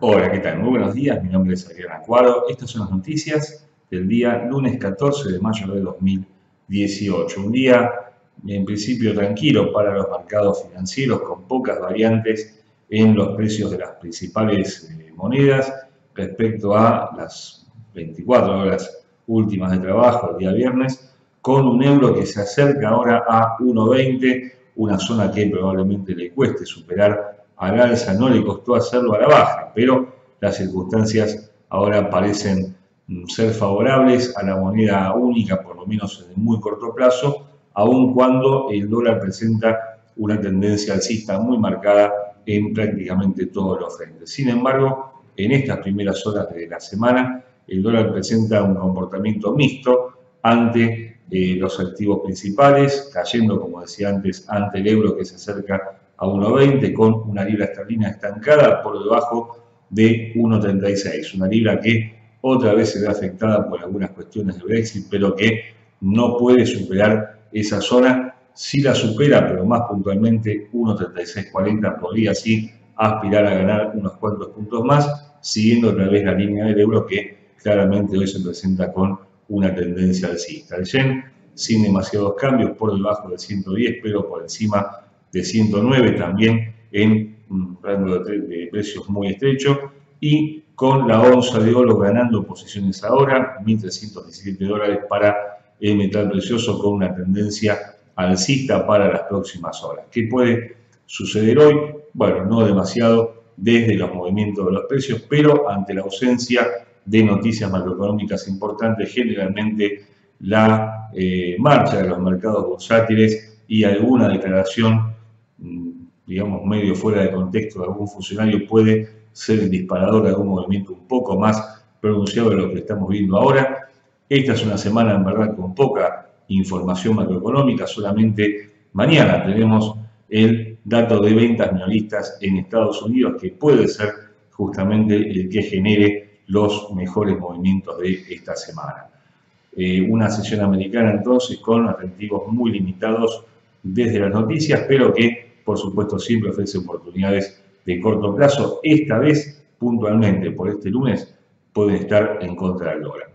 Hola, ¿qué tal? Muy buenos días, mi nombre es Adrián Acuaro. Estas son las noticias del día lunes 14 de mayo de 2018. Un día, en principio, tranquilo para los mercados financieros, con pocas variantes en los precios de las principales eh, monedas respecto a las 24 horas últimas de trabajo, el día viernes, con un euro que se acerca ahora a 1,20, una zona que probablemente le cueste superar al alza, no le costó hacerlo a la baja, pero las circunstancias ahora parecen mm, ser favorables a la moneda única, por lo menos en muy corto plazo, aun cuando el dólar presenta una tendencia alcista muy marcada en prácticamente todos los frentes. Sin embargo, en estas primeras horas de la semana, el dólar presenta un comportamiento mixto ante eh, los activos principales, cayendo, como decía antes, ante el euro que se acerca a 1,20 con una libra esterlina estancada por debajo de 1,36. Una libra que otra vez se ve afectada por algunas cuestiones de Brexit, pero que no puede superar esa zona. Si la supera, pero más puntualmente 1,3640 podría así aspirar a ganar unos cuantos puntos más, siguiendo otra vez la línea del euro que claramente hoy se presenta con una tendencia alcista. El yen sin demasiados cambios por debajo del 110, pero por encima de 109 también en un rango de, precios muy estrecho y con la onza de oro ganando posiciones ahora, 1.317 dólares para el metal precioso con una tendencia alcista para las próximas horas. ¿Qué puede suceder hoy? Bueno, no demasiado desde los movimientos de los precios, pero ante la ausencia de noticias macroeconómicas importantes, generalmente la eh, marcha de los mercados bursátiles y alguna declaración digamos, medio fuera de contexto de algún funcionario puede ser el disparador de algún movimiento un poco más pronunciado de lo que estamos viendo ahora. Esta es una semana, en verdad, con poca información macroeconómica. Solamente mañana tenemos el dato de ventas minoristas en Estados Unidos, que puede ser justamente el que genere los mejores movimientos de esta semana. Eh, una sesión americana entonces con atentivos muy limitados desde las noticias, pero que por supuesto siempre ofrece oportunidades de corto plazo. Esta vez, puntualmente por este lunes, pueden estar en contra del dólar.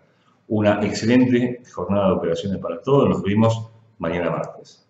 Una excelente jornada de operaciones para todos. Nos vemos mañana martes.